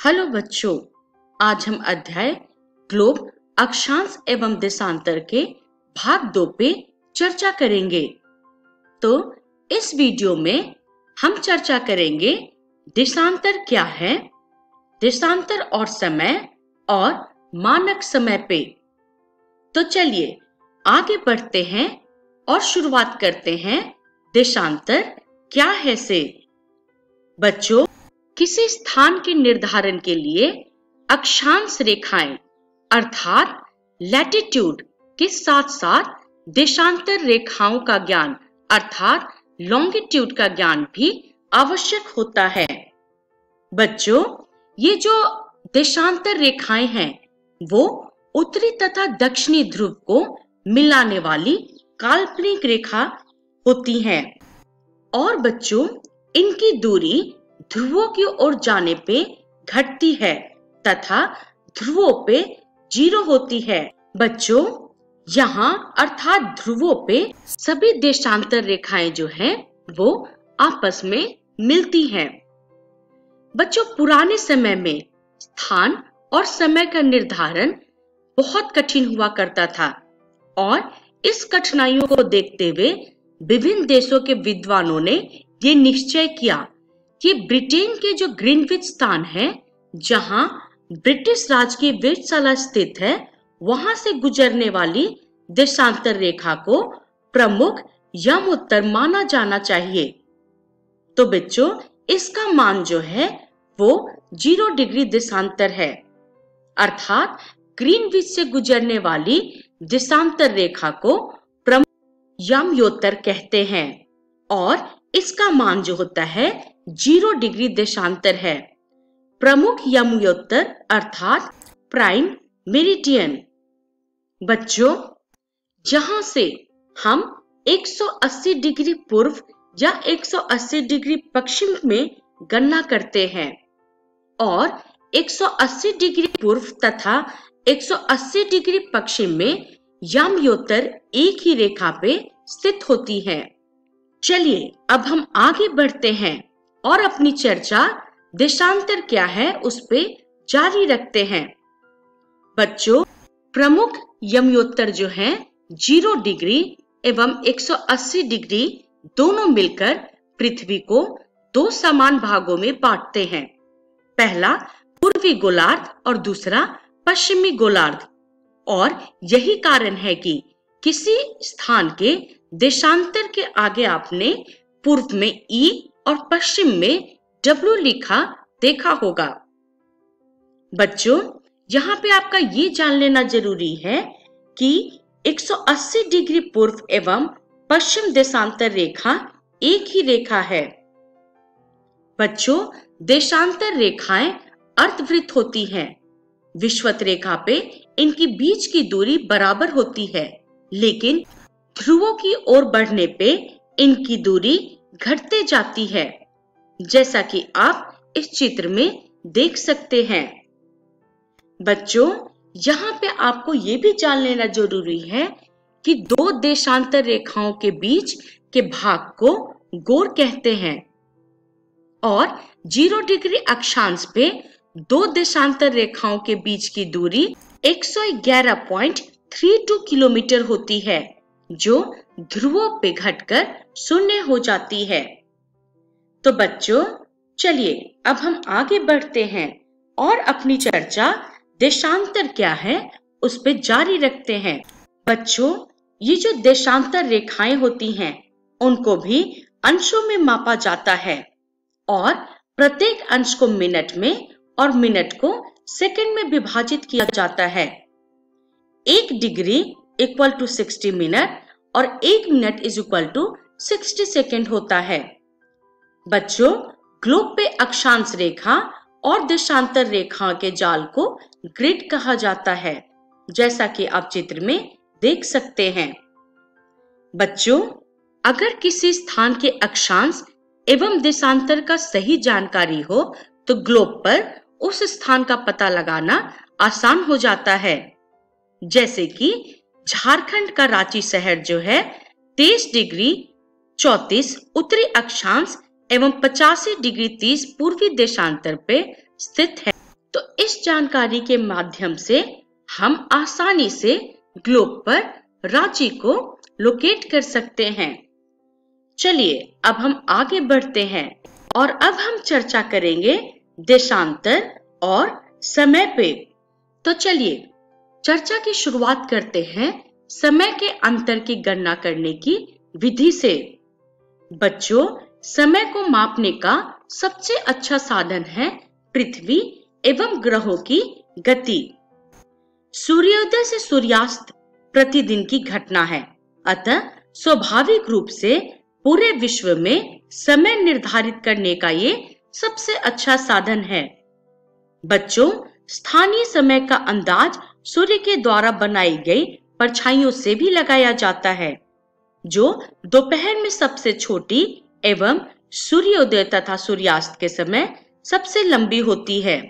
Hello बच्चों, आज हम अध्याय ग्लोब, अक्षांश एवं देशांतर के भाग दो पे चर्चा करेंगे। तो इस वीडियो में हम चर्चा करेंगे देशांतर क्या है, देशांतर और समय और मानक समय पे। तो चलिए आगे बढ़ते हैं और शुरुआत करते हैं, देशांतर क्या है से। बच्चों किसी स्थान के निर्धारण के लिए अक्षांश रेखाएँ, अर्थात लैटिट्यूड के साथ साथ देशांतर रेखाओं का ज्ञान, अर्थात लॉन्गिट्यूड का ज्ञान भी आवश्यक होता है। बच्चों, ये जो देशांतर रेखाएँ हैं, वो उत्तरी तथा दक्षिणी ध्रुव को मिलाने वाली काल्पनिक रेखा होती हैं। और बच्चों, इनकी दूरी ध्रुवों की ओर जाने पे घटती है तथा ध्रुवों पे ज़ीरो होती है। बच्चों, यहाँ अर्थात ध्रुवों पे सभी देशांतर रेखाएँ जो हैं, वो आपस में मिलती हैं। बच्चों, पुराने समय में स्थान और समय का निर्धारण बहुत कठिन हुआ करता था और इस कठिनाइयों को देखते हुए विभिन्न देशों के विद्वानों ने ये निश्चय किया कि ब्रिटेन के जो ग्रीनविच स्थान है, जहाँ ब्रिटिश राज की वेधशाला स्थित है, वहाँ से गुजरने वाली देशांतर रेखा को प्रमुख यम उत्तर माना जाना चाहिए। तो बच्चों, इसका मान जो है, वो ज़ीरो डिग्री देशांतर है। अर्थात, ग्रीनविच से गुजरने वाली देशांतर रेखा को प्रमुख यमयोत्तर कहते हैं। और इसका मान जो होता है ज़ीरो डिग्री देशांतर है। प्रमुख यमुयोत्तर अर्थात प्राइम मेरिडियन। बच्चों, जहाँ से हम 180 डिग्री पूर्व या 180 डिग्री पश्चिम में गणना करते हैं और 180 डिग्री पूर्व तथा 180 डिग्री पश्चिम में यमयोत्तर एक ही रेखा पे स्थित होती है। चलिए, अब हम आगे बढ़ते हैं। और अपनी चर्चा देशांतर क्या है उस पे जारी रखते हैं। बच्चों, प्रमुख यमयोत्तर जो है, ज़ीरो डिग्री एवं 180 डिग्री दोनों मिलकर पृथ्वी को दो समान भागों में बांटते हैं। पहला, पूर्वी गोलार्ध और दूसरा, पश्चिमी गोलार्ध। और यही कारण है कि किसी स्थान के देशांतर के आगे आपने पूर्व में ई और पश्चिम में डब्लू लिखा, देखा होगा बच्चों, यहाँ पे आपका ये जान लेना ज़रूरी है कि 180 डिग्री पूर्व एवं पश्चिम देशांतर रेखा एक ही रेखा है बच्चों, देशांतर रेखाएँ अर्धवृत्त होती हैं। विश्वत रेखा पे इनकी बीच की दूरी बराबर होती है, लेकिन ध्रुवों की ओर बढ़ने पे इनकी दूरी घटते जाती है, जैसा कि आप इस चित्र में देख सकते हैं। बच्चों, यहाँ पे आपको ये भी जान लेना ज़रूरी है कि दो देशांतर रेखाओं के बीच के भाग को गोर कहते हैं और ज़ीरो डिग्री अक्षांश पे दो देशांतर रेखाओं के बीच की दूरी 111.32 किलोमीटर होती है, जो ध्रुवों पे घटकर शून्य हो जाती है। तो बच्चों, चलिए, अब हम आगे बढ़ते हैं और अपनी चर्चा देशांतर क्या है उस पर जारी रखते हैं। बच्चों, ये जो देशांतर रेखाएँ होती हैं, उनको भी अंशों में मापा जाता है और प्रत्येक अंश को मिनट में और मिनट को सेकंड में विभाजित किया जाता है। एक degree equal to sixty minute और एक minute is equal to sixty second होता है। बच्चों ग्लोब पे अक्षांश रेखा और देशांतर रेखा के जाल को ग्रिड कहा जाता है, जैसा कि आप चित्र में देख सकते हैं। बच्चों, अगर किसी स्थान के अक्षांश एवं देशांतर का सही जानकारी हो तो ग्लोब पर उस स्थान का पता लगाना आसान हो जाता है। जैसे कि झारखंड का रांची शहर जो है, तेईस डिग्री चौतीस उत्तरी अक्षांश एवं पचासी डिग्री तीस पूर्वी देशांतर पे स्थित है। तो इस जानकारी के माध्यम से हम आसानी से ग्लोब पर रांची को लोकेट कर सकते हैं। चलिए, अब हम आगे बढ़ते हैं और अब हम चर्चा करेंगे देशांतर और समय पे। तो चलिए चर्चा की शुरुआत करते हैं समय के अंतर की गणना करने की विधि से। बच्चों, समय को मापने का सबसे अच्छा साधन है पृथ्वी एवं ग्रहों की गति। सूर्योदय से सूर्यास्त प्रतिदिन की घटना है। अतः स्वाभाविक रूप से पूरे विश्व में समय निर्धारित करने का ये सबसे अच्छा साधन है। बच्चों, स्थानीय समय का अंदाज सूर्य के द्वारा बनाई गई परछाइयों से भी लगाया जाता है, जो दोपहर में सबसे छोटी एवं सूर्योदय तथा सूर्यास्त के समय सबसे लंबी होती है।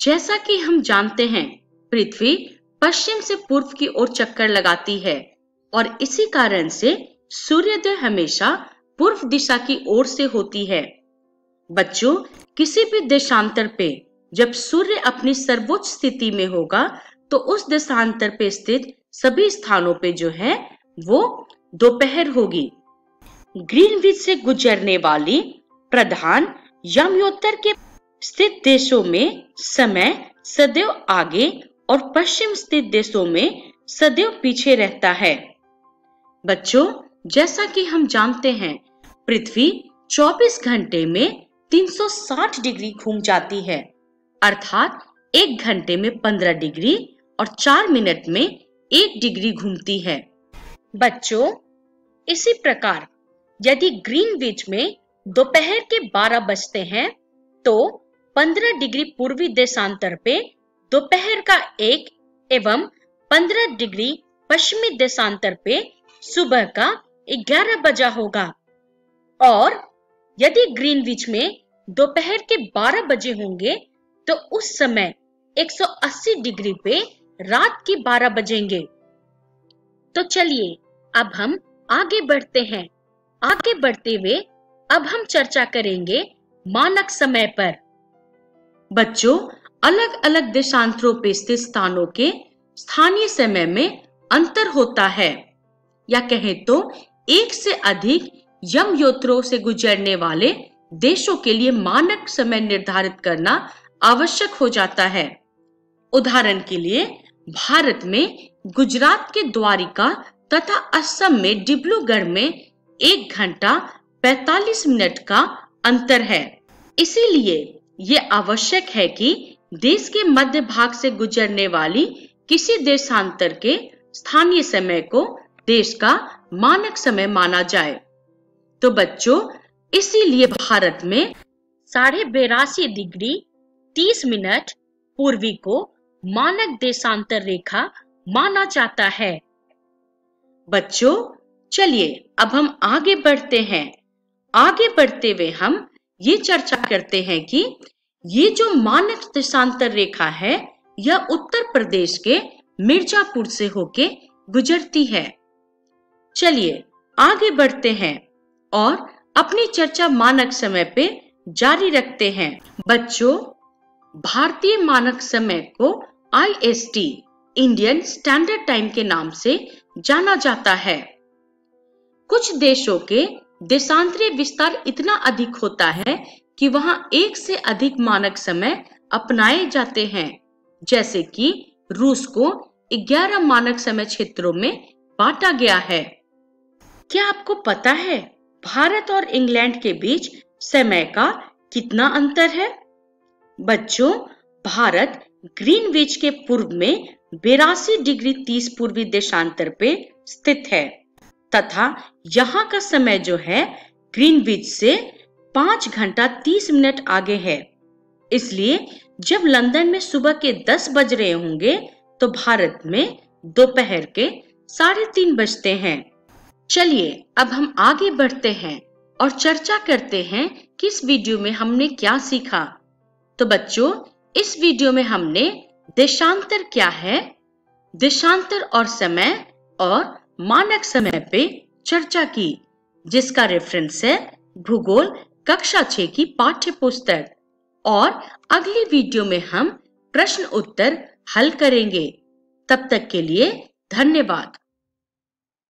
जैसा कि हम जानते हैं, पृथ्वी पश्चिम से पूर्व की ओर चक्कर लगाती है और इसी कारण से सूर्योदय हमेशा पूर्व दिशा की ओर से होती है। बच्चों, किसी भी देशांतर पे जब सूर्य अपनी सर्वोच्च स्थिति में होगा तो उस देशांतर पे स्थित सभी स्थानों पे जो है, वो दोपहर होगी। ग्रीनविच से गुजरने वाली प्रधान यमयोत्तर के स्थित देशों में समय सदैव आगे और पश्चिम स्थित देशों में सदैव पीछे रहता है। बच्चों, जैसा कि हम जानते हैं, पृथ्वी 24 घंटे में 360 डिग्री घूम जाती है। अर्थात एक घंटे में 15 डिग्री और चार मिनट में एक डिग्री घूमती है। बच्चों, इसी प्रकार यदि ग्रीनविच में दोपहर के 12 बजते हैं तो 15 डिग्री पूर्वी देशांतर पे दोपहर का एक एवं 15 डिग्री पश्चिमी देशांतर पे सुबह का 11 बजा होगा। और यदि ग्रीन ग्रीनविच में दोपहर के 12 बजे होंगे तो उस समय 180 डिग्री पे रात के 12 बजेंगे। तो चलिए, अब हम आगे बढ़ते हैं। आगे बढ़ते हुए अब हम चर्चा करेंगे मानक समय पर। बच्चों अलग अलग देशांतरों पे स्थित स्थानों के स्थानीय समय में अंतर होता है। या कहें तो एक से अधिक यम योत्रों से गुजरने वाले देशों के लिए मानक समय निर्धारित करना आवश्यक हो जाता है। उदाहरण के लिए, भारत में गुजरात के द्वारिका तथा असम में डिब्रूगढ़ में एक घंटा 45 मिनट का अंतर है। इसीलिए ये आवश्यक है कि देश के मध्य भाग से गुजरने वाली किसी देशांतर के स्थानीय समय को देश का मानक समय माना जाए। तो बच्चों, इसीलिए भारत में साढ़े बेरासी डिग्री तीस मिनट पूर्वी को मानक देशांतर रेखा माना जाता है। बच्चों, चलिए, अब हम आगे बढ़ते हैं। आगे बढ़ते हुए हम ये चर्चा करते हैं कि ये जो मानक देशांतर रेखा है, यह उत्तर प्रदेश के मिर्जापुर से होके गुजरती है। चलिए, आगे बढ़ते हैं और अपनी चर्चा मानक समय पे जारी रखते हैं। बच्चों भारतीय मानक समय को आईएसटी इंडियन स्टैंडर्ड टाइम के नाम से जाना जाता है। कुछ देशों के देशांतरीय विस्तार इतना अधिक होता है कि वहाँ एक से अधिक मानक समय अपनाए जाते हैं। जैसे कि रूस को 11 मानक समय क्षेत्रों में बांटा गया है। क्या आपको पता है भारत और इंग्लैंड के बीच समय का कितना अंतर है? बच्चों, भारत ग्रीनविच के पूर्व में बेरासी डिग्री तीस पूर्वी देशांतर पे स्थित है। तथा यहाँ का समय जो है ग्रीनविच से पाँच घंटा तीस मिनट आगे है। इसलिए जब लंदन में सुबह के दस बज रहे होंगे तो भारत में दोपहर के साढ़े तीन बजते हैं। चलिए, अब हम आगे बढ़ते हैं और चर्चा करते हैं कि इस वीडियो में हमने क्या सीखा। तो बच्चों, इस वीडियो में हमने देशांतर क्या है, देशांतर और समय और मानक समय पे चर्चा की, जिसका रेफरेंस है भूगोल कक्षा छ की पाठ्य पुस्तक और अगली वीडियो में हम प्रश्न उत्तर हल करेंगे। तब तक के लिए धन्यवाद।